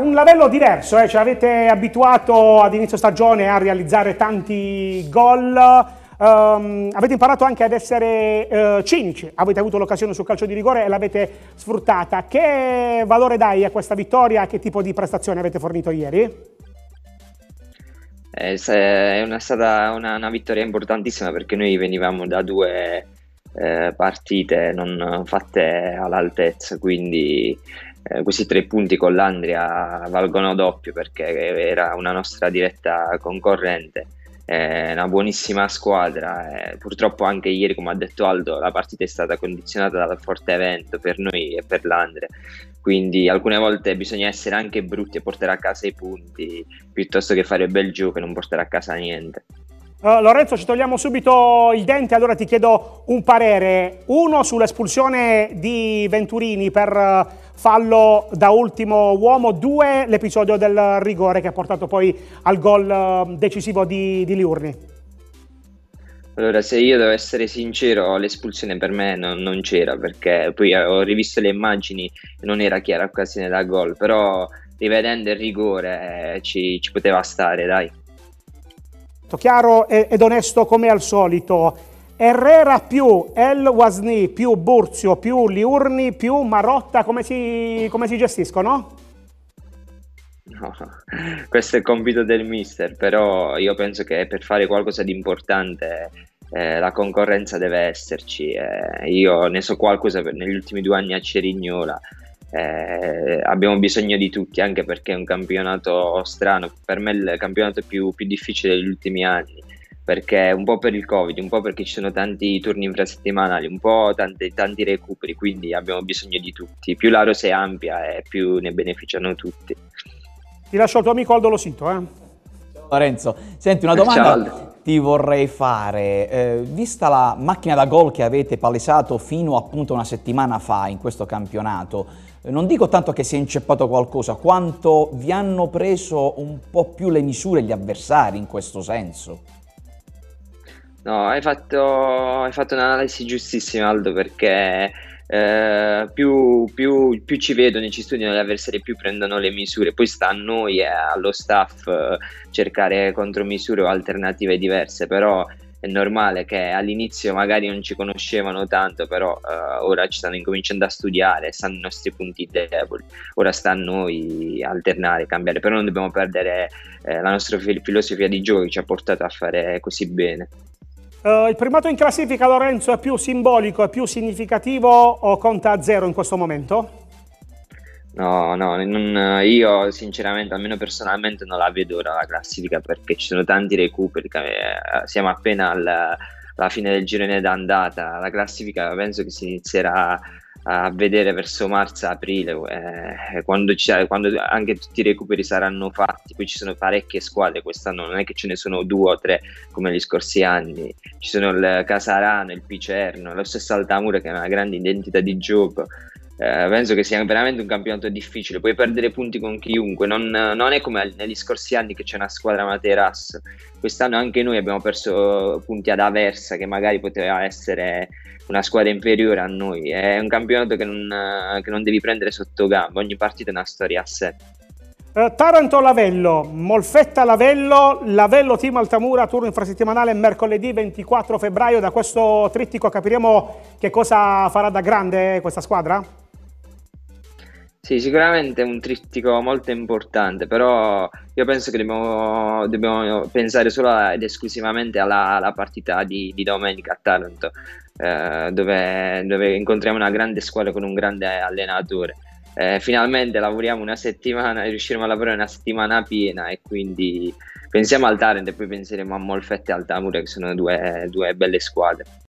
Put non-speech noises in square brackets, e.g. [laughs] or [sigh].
Un lavello diverso, eh? ci avete abituato ad inizio stagione a realizzare tanti gol, um, avete imparato anche ad essere uh, cinici, avete avuto l'occasione sul calcio di rigore e l'avete sfruttata. Che valore dai a questa vittoria? Che tipo di prestazione avete fornito ieri? Eh, è una, stata una, una, vittoria importantissima perché noi venivamo da due eh, partite non fatte all'altezza, quindi eh, questi tre punti con l'Andria valgono doppio perché era una nostra diretta concorrente, è una buonissima squadra. purtroppo anche ieri, come ha detto Aldo, la partita è stata condizionata dal forte evento per noi e per l'Andria. Quindi alcune volte bisogna essere anche brutti e portare a casa i punti piuttosto che fare bel gioco e non portare a casa niente. Uh, Lorenzo, ci togliamo subito il dente, allora ti chiedo un parere. Uno sull'espulsione di Venturini per fallo da ultimo uomo, due l'episodio del rigore che ha portato poi al gol uh, decisivo di, di, Liurni. Allora, se io devo essere sincero, l'espulsione per me non, non c'era perché poi ho rivisto le immagini e non era chiara occasione da gol, però rivedendo il rigore eh, ci, ci poteva stare, dai chiaro ed onesto come al solito. Herrera più El Wasni più Burzio più Liurni più Marotta, come si, come si gestiscono? No, questo è il compito del mister, però io penso che per fare qualcosa di importante eh, la concorrenza deve esserci. Eh, io ne so qualcosa per, negli ultimi due anni a Cerignola eh, abbiamo bisogno di tutti, anche perché è un campionato strano, per me il campionato più, più difficile degli ultimi anni, perché un po' per il Covid, un po' perché ci sono tanti turni infrasettimanali, un po' tanti, tanti recuperi, quindi abbiamo bisogno di tutti. Più la rosa è ampia e più ne beneficiano tutti. Ti lascio il tuo amico Aldo Losito. Eh? Lorenzo, senti una domanda Ciao. ti vorrei fare. Eh, vista la macchina da gol che avete palesato fino appunto una settimana fa in questo campionato, non dico tanto che si è inceppato qualcosa, quanto vi hanno preso un po' più le misure gli avversari in questo senso. No, hai fatto, hai fatto un'analisi giustissima Aldo perché eh, più, più, più, ci vedono e ci studiano gli avversari, più prendono le misure. Poi sta a noi e allo staff eh, cercare contromisure o alternative diverse, però è normale che all'inizio magari non ci conoscevano tanto, però uh, ora ci stanno incominciando a studiare, sanno i nostri punti deboli, ora sta a noi alternare, cambiare, però non dobbiamo perdere eh, la nostra filosofia di gioco che ci ha portato a fare così bene. Uh, il primato in classifica Lorenzo è più simbolico, è più significativo o conta a zero in questo momento? No, no, non, io sinceramente, almeno personalmente, non la vedo ora la classifica perché ci sono tanti recuperi. Eh, siamo appena alla, alla fine del girone d'andata. La classifica penso che si inizierà a vedere verso marzo-aprile, eh, quando, quando, anche tutti i recuperi saranno fatti. Poi ci sono parecchie squadre quest'anno, non è che ce ne sono due o tre come gli scorsi anni. Ci sono il Casarano, il Picerno, lo stesso Altamura che è una grande identità di gioco eh, penso che sia veramente un campionato difficile. Puoi perdere punti con chiunque, non, non, è come negli scorsi anni che c'è una squadra Materas. Quest'anno anche noi abbiamo perso punti ad Aversa, che magari poteva essere una squadra inferiore a noi. È un campionato che non, che non devi prendere sotto gamba, ogni partita è una storia a sé. Uh, Taranto Lavello, Molfetta Lavello, Lavello Team Altamura, turno infrasettimanale mercoledì 24 febbraio. Da questo trittico capiremo che cosa farà da grande questa squadra? Sì, sicuramente è un trittico molto importante, però io penso che dobbiamo, dobbiamo pensare solo ed esclusivamente alla, alla partita di, di, domenica a Taranto, eh, dove, dove, incontriamo una grande squadra con un grande allenatore. Eh, finalmente lavoriamo una settimana, [laughs] riusciremo a lavorare una settimana piena e quindi pensiamo al Taranto e poi penseremo a Molfette e al Tamure che sono due, due belle squadre.